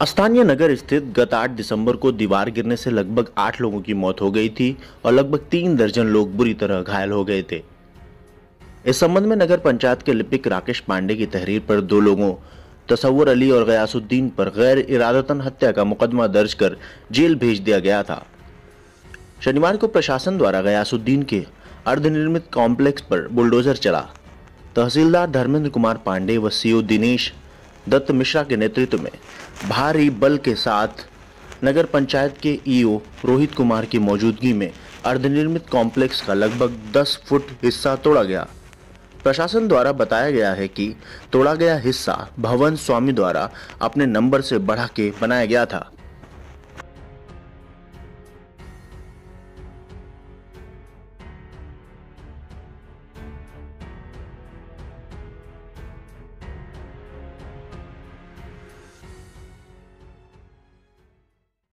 स्थानीय नगर स्थित गत 8 दिसंबर को दीवार गिरने से लगभग आठ लोगों की मौत हो गई थी और लगभग तीन दर्जन लोग बुरी तरह घायल हो गए थे। इस संबंध में नगर पंचायत के लिपिक राकेश पांडे की तहरीर पर दो लोगों, तसव्वुर अली और गयासुद्दीन पर गैर इरादतन हत्या का मुकदमा दर्ज कर जेल भेज दिया गया था। शनिवार को प्रशासन द्वारा गयासुद्दीन के अर्धनिर्मित कॉम्प्लेक्स पर बुलडोजर चला। तहसीलदार धर्मेंद्र कुमार पांडे व सीओ दिनेश दत्त मिश्रा के नेतृत्व में भारी बल के साथ नगर पंचायत के ईओ रोहित कुमार की मौजूदगी में अर्धनिर्मित कॉम्प्लेक्स का लगभग 10 फुट हिस्सा तोड़ा गया। प्रशासन द्वारा बताया गया है कि तोड़ा गया हिस्सा भवन स्वामी द्वारा अपने नंबर से बढ़ा के बनाया गया था।